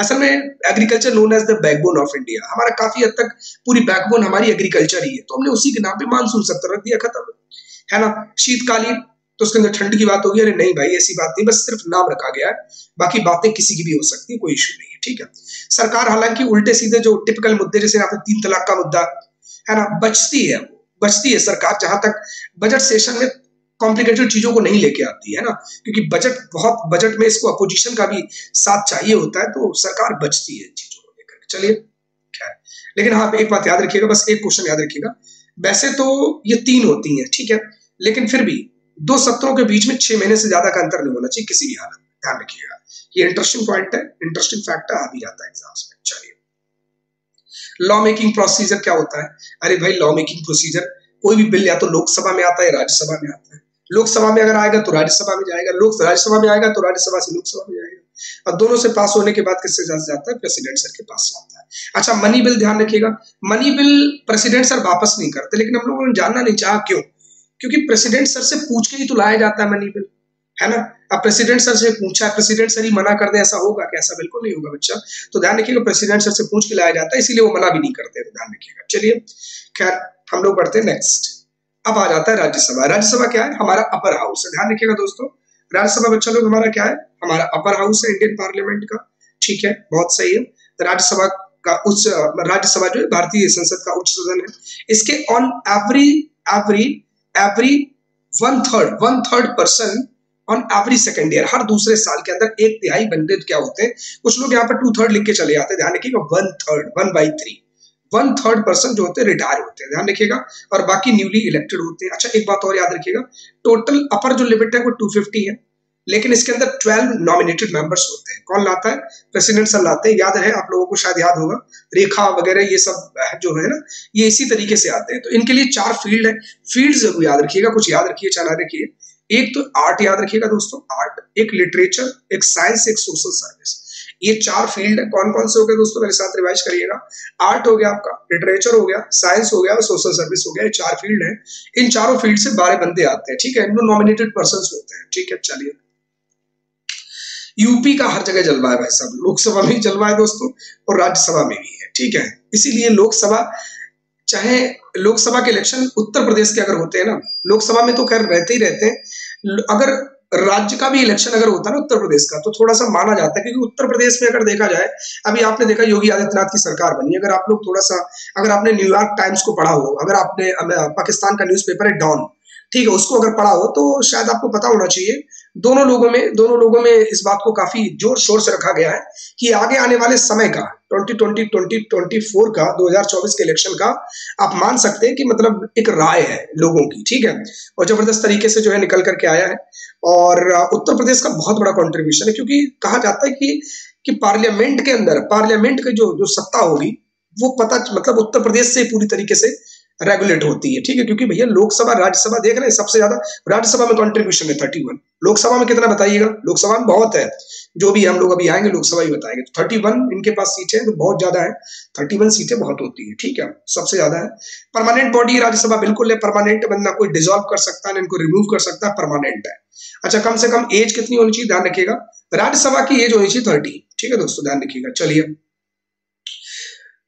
असल में agriculture known as the backbone of India हमारा काफ़ी हद तक पूरी बैकबोन हमारी एग्रीकल्चर ही है। तो हमने उसी के नाम पे मानसून सत्र रख दिया, खत्म। है ना? शीतकालीन तो उसके अंदर ठंड की बात होगी, अरे नहीं भाई, ऐसी बात नहीं, बस सिर्फ़ नाम रखा गया है, बाकी बातें किसी की भी हो सकती है, कोई इशू नहीं है, ठीक है। सरकार हालाँकि उल्टे सीधे जो टिपिकल मुद्दे, जैसे यहाँ पे तीन तलाक का मुद्दा, है ना, बचती है बचती है सरकार जहाँ तक बजट सेशन में कॉम्प्लिकेटेड चीज़ों को नहीं लेके आती है ना, क्योंकि बजट बहुत बजट में इसको अपोजिशन का भी साथ चाहिए होता है तो सरकार बचती है चीज़ों को लेकर चलिए, खैर, लेकिन हाँ एक बात याद रखिएगा, बस एक क्वेश्चन याद रखिएगा। वैसे तो ये तीन होती हैं, ठीक है, लेकिन फिर भी दो सत्रों के बीच में छह महीने से ज़्यादा का अंतर नहीं होना चाहिए, किसी भी हालत में। ध्यान रखिएगा। ये इंटरेस्टिंग पॉइंट है इंटरेस्टिंग फैक्टर आ भी जाता है एग्ज़ाम्स में। चलिए। लॉ मेकिंग प्रोसीजर क्या होता है? अरे भाई लॉ मेकिंग प्रोसीजर कोई भी बिल या तो लोकसभा में आता है राज्यसभा में आता है। लोकसभा में अगर आएगा तो राज्यसभा में जाएगा, लोक, राज्यसभा में आएगा तो राज्यसभा से लोकसभा में जाएगा। और दोनों से पास होने के बाद किससे जाता है? प्रेसिडेंट सर के पास जाता है। अच्छा मनी बिल ध्यान रखिएगा। मनी बिल प्रेसिडेंट सर वापस नहीं करते, लेकिन हम लोगों ने जानना नहीं चाहा क्यों? क्योंकि प्रेसिडेंट सर से पूछ के ही तो लाया जाता है मनी बिल है ना? अब प्रेसिडेंट सर से पूछा, प्रेसिडेंट सर ही मना कर दे, ऐसा होगा क्या? ऐसा बिल्कुल नहीं होगा बच्चा। तो ध्यान रखिएगा, प्रेसिडेंट सर से पूछ के लाया जाता है, इसीलिए वो मना भी नहीं करते, ध्यान रखिएगा। चलिए, खैर, हम लोग बढ़ते हैं नेक्स्ट अब आ जाता है राज्यसभा। राज्यसभा क्या है? हमारा अपर हाउस है। ध्यान रखिएगा दोस्तों, राज्यसभा बच्चा लोग, हमारा क्या है? हमारा अपर हाउस है इंडियन पार्लियामेंट का। ठीक है, बहुत सही है। राज्यसभा का उच्च, राज्यसभा जो है, भारतीय संसद का उच्च सदन है। इसके on every every every one third one third person on every second year हर दूसरे साल के अंदर एक तिहाई बंदे क्या होते हैं? कुछ लोग यहाँ पर टू थर्ड लिख के चले जाते हैं। ध्यान रखिएगा one third one by three one third person जो होते हैं रिटायर होते हैं। ध्यान रखिएगा। और बाकी न्यूली इलेक्टेड होते हैं। अच्छा एक बात और याद रखिएगा। टोटल अपर जो लिमिट है वो टू फिफ्टी है। लेकिन इसके अंदर ट्वेल्व नॉमिनेटेड मेंबर्स होते हैं। कौन लाता है? प्रेसिडेंट सर लाते हैं। याद है, आप लोगों को शायद याद होगा। रेखा वगैरह, ये सब जो है ना, ये इसी तरीके से आते हैं। तो इनके लिए चार फ़ील्ड है। फ़ील्ड ज़रूर याद रखिएगा, कुछ याद रखिए, चला रखिए। एक तो आर्ट याद रखिएगा दोस्तों। आर्ट एक लिटरेचर एक साइंस एक सोशल सर्विस ये चार फ़ील्ड है। कौन कौन से हो गए दोस्तों? मेरे साथ रिवाइज करिएगा। आर्ट हो गया आपका लिटरेचर हो गया साइंस हो गया और सोशल सर्विस हो गया। ये चार फ़ील्ड है। इन चारों फ़ील्ड से बारह बंदे आते हैं। ठीक है, इनमें नॉमिनेटेड पर्सन होते हैं। ठीक है, चलिए। यूपी का हर जगह जलवा है भाई साहब लोकसभा में जलवा है दोस्तों, और राज्यसभा में भी है, ठीक है? इसीलिए लोकसभा, चाहे लोकसभा के इलेक्शन उत्तर प्रदेश के अगर होते हैं ना, लोकसभा में तो खैर रहते ही रहते हैं। अगर राज्य का भी इलेक्शन अगर होता है ना उत्तर प्रदेश का तो थोड़ा सा माना जाता है, क्योंकि उत्तर प्रदेश में अगर देखा जाए, अभी आपने देखा योगी आदित्यनाथ की सरकार बनी, अगर आप लोग थोड़ा सा, अगर आपने न्यूयॉर्क टाइम्स को पढ़ा हो, अगर आपने पाकिस्तान का न्यूज़पेपर है डॉन, ठीक है, उसको अगर पढ़ा हो तो शायद आपको पता होना चाहिए दोनों लोगों में, दोनों लोगों में इस बात को काफ़ी ज़ोर शोर से रखा गया है कि आगे आने वाले समय का 2020 2024 का 2024 के इलेक्शन का, आप मान सकते हैं कि मतलब एक राय है लोगों की, ठीक है? और ज़बरदस्त तरीके से जो है निकल करके आया है। और उत्तर प्रदेश का बहुत बड़ा कॉन्ट्रीब्यूशन है, क्योंकि कहा जाता है कि कि पार्लियामेंट के अंदर पार्लियामेंट की जो जो सत्ता होगी, वो पता मतलब उत्तर प्रदेश से पूरी तरीके से रेगुलेट होती है, ठीक है? क्योंकि भैया लोकसभा, राज्यसभा देख रहे हैं, सबसे ज़्यादा राज्यसभा में कंट्रीब्यूशन है थर्टी वन लोकसभा में कितना बताइएगा? लोकसभा में बहुत है। जो भी हम लोग अभी आएँगे, लोकसभा ही बताएँगे। तो थर्टी वन इनके पास सीटें तो बहुत ज़्यादा है। थर्टी वन सीटें बहुत होती है, ठीक है? सबसे ज़्यादा है। परमानेंट बॉडी राज्यसभा, बिल्कुल है। परमानेंट बंदा कोई डिजोल्व कर सकता है इनको रिमूव कर सकता है परमानेंट है। अच्छा कम से कम एज कितनी होनी चाहिए? ध्यान रखिएगा। राज्यसभा की एज होनी चाहिए थर्टी ठीक है दोस्तों, ध्यान रखिएगा। चलिए।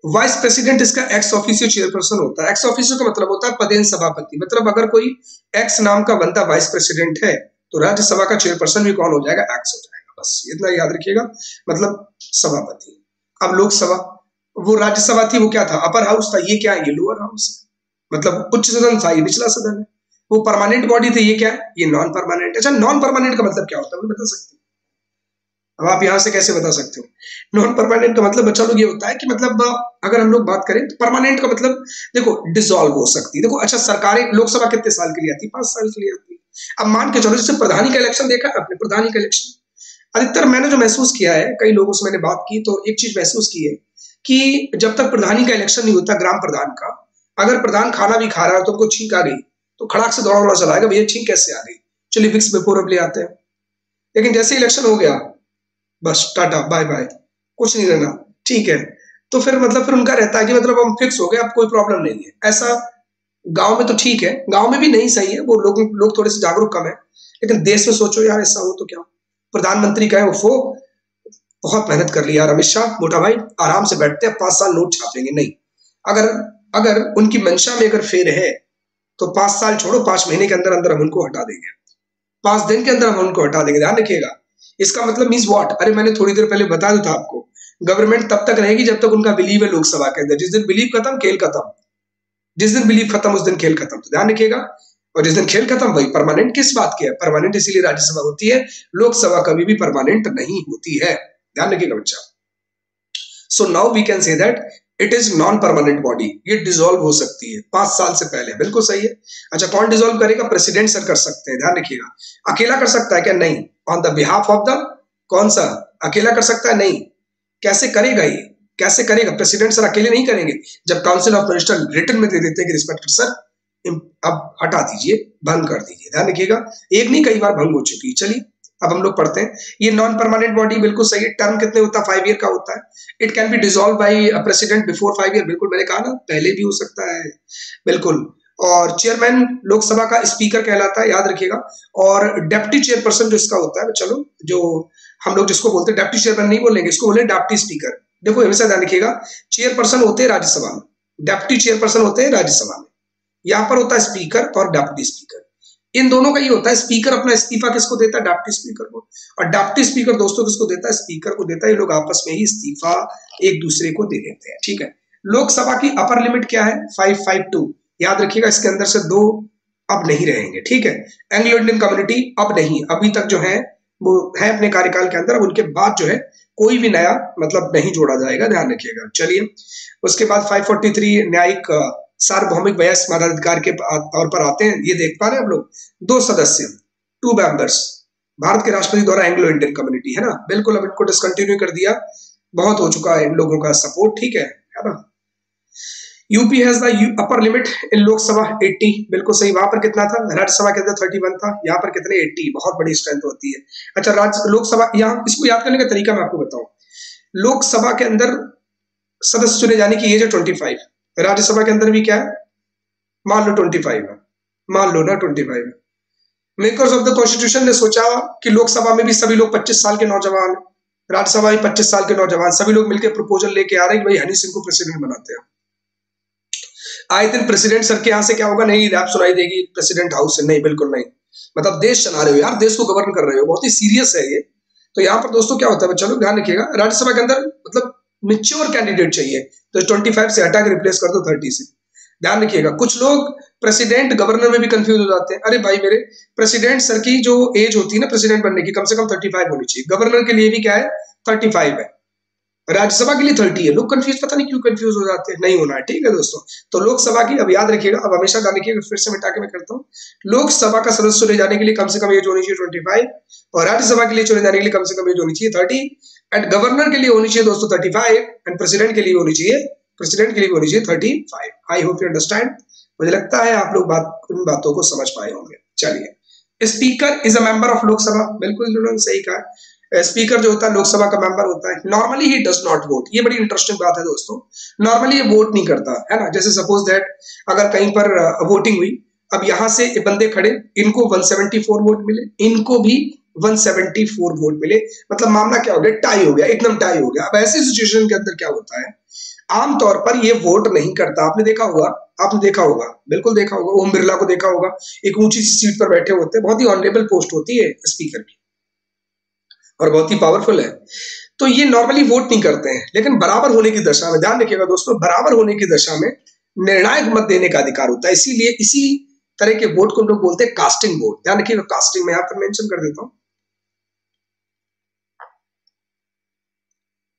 वाइस प्रेसिडेंट इसका एक्स ऑफिसियो चेयरपर्सन होता है। एक्स ऑफिसियो का मतलब होता है पदेन सभापति। मतलब अगर कोई एक्स नाम का बंदा वाइस प्रेसिडेंट है तो राज्यसभा का चेयरपर्सन भी कौन हो जाएगा? एक्स हो जाएगा। बस, इतना याद रखिएगा। मतलब सभापति। अब लोकसभा, वो राज्यसभा थी, वो क्या था? अपर हाउस था, ये क्या है? ये लोअर हाउस है। मतलब उच्च सदन था, ये निचला सदन है। वो परमानेंट बॉडी थी, ये क्या ये नॉन परमानेंट अच्छा नॉन परमानेंट का मतलब क्या होता है? बता सकते अब आप यहाँ से कैसे बता सकते हो? नॉन परमानेंट का मतलब बच्चा लोग ये होता है कि मतलब अगर हम लोग बात करें तो परमानेंट का मतलब देखो डिसॉल्व हो सकती है। देखो अच्छा सरकारें लोकसभा कितने साल के लिए आती? है पाँच साल के लिए आती है। अब मान के चलो, जैसे प्रधानी का इलेक्शन देखा आपने प्रधानी का इलेक्शन अधिकतर मैंने जो महसूस किया है, कई लोगों से मैंने बात की तो एक चीज़ महसूस की है कि जब तक प्रधानी का इलेक्शन नहीं होता, ग्राम प्रधान का, अगर प्रधान खाना भी खा रहा है तो उनको छींक आ गई तो खड़ाक से दौड़ा दौड़ा चलाएगा भैया, छींक कैसे आ गई? चलिए विक्स अब ले आते हैं। लेकिन जैसे इलेक्शन हो गया बस, टाटा बाय बाय कुछ नहीं रहना। ठीक है। तो फिर मतलब फिर उनका रहता है कि मतलब हम फिक्स हो गए, अब कोई प्रॉब्लम नहीं है। ऐसा गाँव में तो ठीक है। गाँव में भी नहीं सही है। वो लोग लोग थोड़े से जागरूक कम है। लेकिन देश में सोचो यार, ऐसा हो तो क्या? प्रधानमंत्री का है वो बहुत मेहनत कर लिया अमित शाह। मोटा भाई, आराम से बैठते हैं। पाँच साल नोट छापेंगे। नहीं। अगर अगर उनकी मंशा में अगर फेर है तो पाँच साल छोड़ो। पाँच महीने के अंदर अंदर हम उनको हटा देंगे। पाँच दिन के अंदर हम उनको हटा देंगे। ध्यान रखिएगा। इसका मतलब मीन वॉट अरे, मैंने थोड़ी देर पहले बता दिया था आपको। गवर्नमेंट तब तक रहेगी जब तक उनका बिलीव है लोकसभा के अंदर। जिस दिन बिलीव खत्म, खेल खत्म। जिस दिन बिलीव खत्म, उस दिन खेल खत्म। तो ध्यान रखिएगा। और जिस दिन खेल खत्म, वही परमानेंट किस बात की है? परमानेंट इसीलिए राज्यसभा होती है। लोकसभा कभी भी परमानेंट नहीं होती है। ध्यान रखिएगा बच्चा। So now we can say that it is non permanent body ये डिजोल्व हो सकती है। पाँच साल से पहले। बिल्कुल सही है। अच्छा कौन डिजोल्व करेगा? प्रेसिडेंट सर कर सकते हैं। ध्यान रखिएगा। अकेला कर सकता है क्या? नहीं। On the behalf of the कौन सा? अकेला कर सकता है? नहीं। कैसे करेगा ये? कैसे करेगा? प्रेसिडेंट सर अकेले नहीं करेंगे। जब काउंसिल ऑफ़ मिनिस्टर रिटर्न में दे देते हैं कि रिस्पेक्टेड सर अब हटा दीजिए भंग कर दीजिए। ध्यान रखिएगा। एक नहीं, कई बार भंग हो चुकी है। चलिए, अब हम लोग पढ़ते हैं। ये नॉन परमानेंट बॉडी बिल्कुल सही है। टर्म कितने होता है? फाइव ईयर का होता है। It can be dissolve by president before five year बिल्कुल, मैंने कहा ना, पहले भी हो सकता है। बिल्कुल। और चेयरमैन लोकसभा का स्पीकर कहलाता है, याद रखिएगा। और डेप्टी चेयरपर्सन जो इसका होता है, चलो, जो हम लोग जिसको बोलते हैं डेप्टी चेयरमैन नहीं बोलेंगे, इसको बोले डेप्टी स्पीकर देखो, हमेशा ध्यान रखिएगा चेयरपर्सन होते हैं राज्यसभा में डेप्टी चेयरपर्सन होते हैं राज्यसभा में। यहाँ पर होता है स्पीकर और डेप्टी स्पीकर इन दोनों का ये होता है स्पीकर अपना इस्तीफा किसको देता है? डेप्टी स्पीकर को। और डेप्टी स्पीकर दोस्तों किसको देता है? स्पीकर को देता है। ये लोग आपस में ही इस्तीफा एक दूसरे को दे देते हैं, ठीक है? लोकसभा की अपर लिमिट क्या है? फाइव फाइव टू याद रखिएगा, इसके अंदर से दो अब नहीं रहेंगे, ठीक है? एंग्लो इंडियन कम्युनिटी अब नहीं, अभी तक जो है, वो है अपने कार्यकाल के अंदर उनके बाद जो है, कोई भी नया मतलब नहीं जोड़ा जाएगा, ध्यान रखिएगा। चलिए, उसके बाद 543 न्यायिक सार्वभौमिक वयस मानवाधिकार के तौर पर आते हैं, ये देख पा रहे हैं हम लोग। दो सदस्य टू मेंबर्स भारत के राष्ट्रपति द्वारा एंग्लो इंडियन कम्युनिटी है ना? बिल्कुल अब इनको डिसकंटिन्यू कर दिया, बहुत हो चुका है इन लोगों का सपोर्ट ठीक है है ना? UP has the upper limit in Lok Sabha 80 बिल्कुल सही। वहाँ पर कितना था? राज्यसभा के अंदर 31 था। यहाँ पर कितने? 80 बहुत बड़ी स्ट्रेंथ होती है। अच्छा राज्य लोकसभा यहाँ इसको याद करने का तरीका मैं आपको बताऊँ। लोकसभा के अंदर सदस्य चुने जाने की एज है 25 राज्यसभा के अंदर भी क्या है? मान लो ट्वेंटी फाइव है। मान लो ना twenty five makers of the constitution ने सोचा कि लोकसभा में भी सभी लोग पच्चीस साल के नौजवान। राज्यसभा में पच्चीस साल के नौजवान। सभी लोग मिलकर प्रपोजल लेके आ रहे हैं कि भाई हनी सिंह को प्रेसिडेंट बनाते हैं। आए दिन प्रेसिडेंट सर के यहाँ से क्या होगा? नहीं रैप सुनाई देगी प्रेसिडेंट हाउस से। नहीं, बिल्कुल नहीं। मतलब देश चला रहे हो यार, देश को गवर्न कर रहे हो। बहुत ही सीरियस है ये। तो यहाँ पर दोस्तों क्या होता है, चलो ध्यान रखिएगा, राज्यसभा के अंदर मतलब मिच्योर कैंडिडेट चाहिए। तो ट्वेंटी फाइव से हटा के रिप्लेस कर दो थर्टी से। ध्यान रखिएगा, कुछ लोग प्रेसिडेंट गवर्नर में भी कंफ्यूज हो जाते हैं। अरे भाई मेरे प्रेसिडेंट सर की जो एज होती है ना प्रेसिडेंट बनने की, कम से कम थर्टी फाइव होनी चाहिए। गवर्नर के लिए भी क्या है? थर्टी फाइव है। राज्यसभा के लिए थर्टी है। लोग कंफ्यूज पता नहीं क्यों कंफ्यूज हो जाते हैं। नहीं होना है, ठीक है दोस्तों? तो लोकसभा की, अब याद रखिएगा, अब हमेशा ध्यान रखिएगा फिर से मिटा के मैं करता हूँ। लोकसभा का सदस्य चुने जाने के लिए कम से कम एज होनी चाहिए ट्वेंटी फाइव और राज्यसभा के लिए चुने जाने के लिए कम से कम एज होनी चाहिए थर्टी एंड गवर्नर के लिए होनी चाहिए दोस्तों थर्टी फाइव एंड प्रेसिडेंट के लिए होनी चाहिए प्रेसिडेंट के लिए होनी चाहिए thirty five I hope you understand मुझे लगता है आप लोग बात, इन बातों को समझ पाए होंगे। चलिए। Speaker is a member of Lok Sabha. बिल्कुल सही कहा। स्पीकर जो होता है, लोकसभा का मेंबर होता है normally he does not vote ये बड़ी इंटरेस्टिंग बात है दोस्तों. नॉर्मली ये वोट नहीं करता, है ना? जैसे सपोज़ दैट अगर कहीं पर वोटिंग हुई, अब यहाँ से बंदे खड़े, इनको 174 वोट मिले, इनको भी 174 वोट मिले। मतलब मामला क्या हो गया? टाई हो गया, एकदम टाई हो गया। अब ऐसी सिचुएशन के अंदर क्या होता है? आमतौर पर ये वोट नहीं करता। आपने देखा होगा, आपने देखा होगा, बिल्कुल देखा होगा, ओम बिरला को देखा होगा। एक ऊँची सीट पर बैठे होते हैं, बहुत ही ऑनरेबल पोस्ट होती है स्पीकर की। और बहुत ही पावरफुल है। तो ये नॉर्मली वोट नहीं करते हैं, लेकिन बराबर होने की दशा में, ध्यान रखिएगा दोस्तों, बराबर होने की दशा में निर्णायक मत देने का अधिकार होता है। इसीलिए इसी तरह के वोट को हम लोग बोलते हैं कास्टिंग वोट ध्यान रखिएगा कास्टिंग में यहाँ पर मेंशन कर देता हूँ।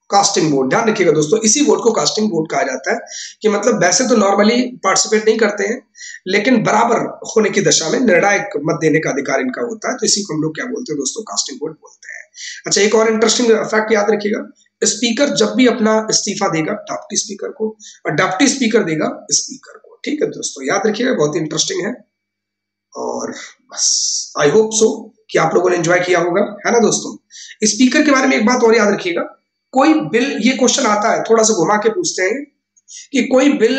कास्टिंग बोर्ड ध्यान रखिएगा दोस्तों, इसी बोर्ड को कास्टिंग बोर्ड कहा जाता है कि मतलब वैसे तो नॉर्मली पार्टिसिपेट नहीं करते हैं, लेकिन बराबर होने की दशा में निर्णायक मत देने का अधिकार इनका होता है तो इसी को हम लोग क्या बोलते हैं दोस्तों कास्टिंग बोर्ड बोलते हैं। अच्छा एक और इंटरेस्टिंग फैक्ट याद रखिएगा स्पीकर जब भी अपना इस्तीफा देगा डिप्टी स्पीकर को, और डिप्टी स्पीकर देगा स्पीकर को। ठीक है दोस्तों, याद रखिएगा, बहुत ही इंटरेस्टिंग है। और बस आई होप सो कि आप लोगों ने एंजॉय किया होगा, है ना दोस्तों? स्पीकर के बारे में एक बात और याद रखिएगा कोई बिल, ये क्वेश्चन आता है, थोड़ा सा घुमा के पूछते हैं कि कोई बिल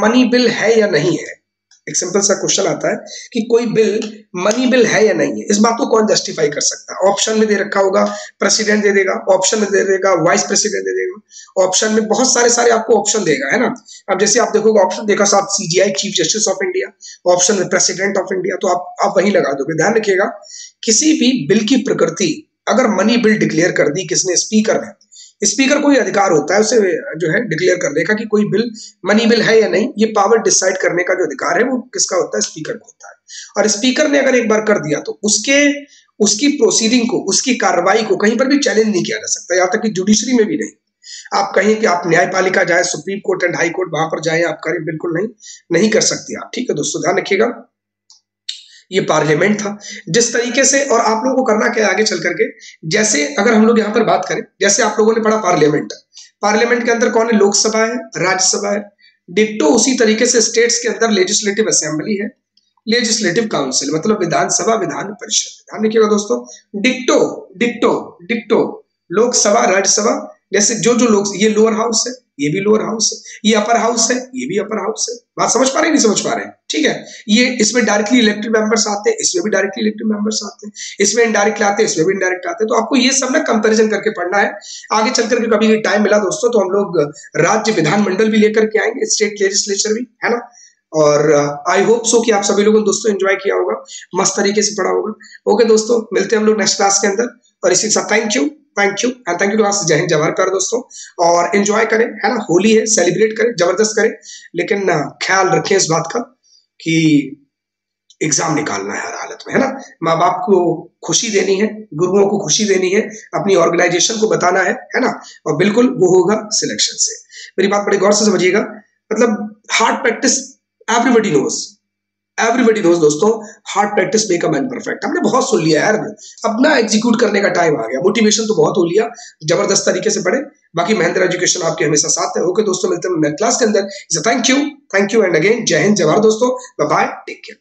मनी बिल है या नहीं है? एक सिंपल सा क्वेश्चन आता है कि कोई बिल मनी बिल है या नहीं है? इस बात को कौन जस्टिफाई कर सकता है? ऑप्शन में दे रखा होगा प्रेसिडेंट दे देगा ऑप्शन में दे देगा वाइस प्रेसिडेंट दे देगा ऑप्शन में बहुत सारे सारे आपको ऑप्शन देगा, है ना? अब जैसे आप देखोगे ऑप्शन देखा साथ CJI chief justice of India option में प्रेसिडेंट ऑफ़ इंडिया तो आप आप वही लगा दोगे। ध्यान रखिएगा, किसी भी बिल की प्रकृति, अगर मनी बिल डिक्लेयर कर दी, किसने स्पीकर ने स्पीकर को ही अधिकार होता है, उसे, जो है डिक्लेयर करने का कि कोई बिल मनी बिल है या नहीं, ये पावर डिसाइड करने का जो अधिकार है, वो किसका होता है? स्पीकर को होता है। और स्पीकर ने अगर एक बार कर दिया तो उसके, उसकी प्रोसीडिंग को, उसकी कार्रवाई को कहीं पर भी चैलेंज नहीं किया जा सकता, यहाँ तक कि जुडिशरी में भी नहीं। आप कहें कि आप न्यायपालिका जाए, supreme court and high court वहाँ पर जाए, आप करें, बिल्कुल नहीं नहीं कर सकते आप। ठीक है दोस्तों, ध्यान रखिएगा। ये पार्लियामेंट था। जिस तरीके से और आप लोगों को करना क्या आगे चल करके, जैसे अगर हम लोग यहाँ पर बात करें, जैसे आप लोगों ने पढ़ा पार्लियामेंट। पार्लियामेंट के अंदर कौन है? लोकसभा है, राज्यसभा है। डिट्टो उसी तरीके से स्टेट्स के अंदर लेजिस्लेटिव असेंबली है। लेजिस्लेटिव काउंसिल मतलब विधानसभा, विधान परिषद। ध्यान रखिएगा दोस्तों डिक्टो डिक्टो डिक्टो लोकसभा, राज्यसभा, जैसे जो जो लोग, ये लोअर हाउस है। ये भी लोअर हाउस है, ये अपर हाउस है, ये भी अपर हाउस है। बात समझ पा रहे नहीं समझ पा रहे ठीक है? ये इसमें डायरेक्टली इलेक्टेड मेंबर्स आते हैं, इसमें भी डायरेक्टली इलेक्टेड मेंबर्स आते हैं, इसमें इनडायरेक्टली आते हैं, इसमें भी इनडायरेक्ट आते हैं। तो आपको ये सब ना कंपेरिजन करके पढ़ना है। आगे चल करके कभी टाइम मिला दोस्तों तो हम लोग राज्य विधानमंडल भी लेकर के आएँगे स्टेट लेजिस्लेचर भी, है ना? और आई होप सो कि आप सभी लोगों ने दोस्तों एंजॉय किया होगा, मस्त तरीके से पढ़ा होगा। ओके दोस्तों, मिलते हैं हम लोग नेक्स्ट क्लास के अंदर, और इसी के साथ thank you thank you and thank you to जय हिंद जवाहर प्यारे दोस्तों और एंजॉय करें, है ना? होली है सेलिब्रेट करें, ज़बरदस्त करें। लेकिन ख्याल रखें इस बात का कि एग्ज़ाम निकालना है हर हालत में, है ना? माँ बाप को खुशी देनी है, गुरुओं को खुशी देनी है, अपनी ऑर्गेनाइजेशन को बताना है है ना? और बिल्कुल वो होगा सिलेक्शन से। मेरी बात बड़े गौर से समझिएगा। मतलब hard practice everybody knows everybody दोस्त दोस्तों hard practice make a man perfect हमने बहुत सुन लिया यार। अब ना एग्जीक्यूट करने का टाइम आ गया। मोटिवेशन तो बहुत हो लिया। ज़बरदस्त तरीके से पढ़े। बाकी महेंद्र एजुकेशन आपके हमेशा साथ है। ओके दोस्तों, मिलते हैं क्लास के अंदर। Thank you thank you and again जय हिंद जवाहर दोस्तों। Bye take care